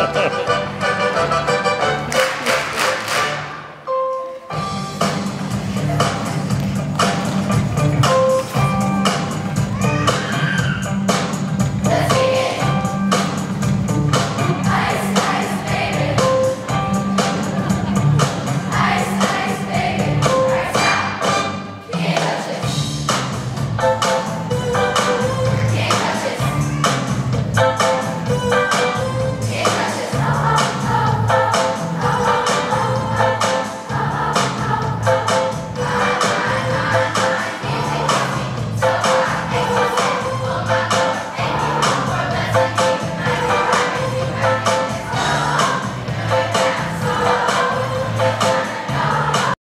Ha ha ha!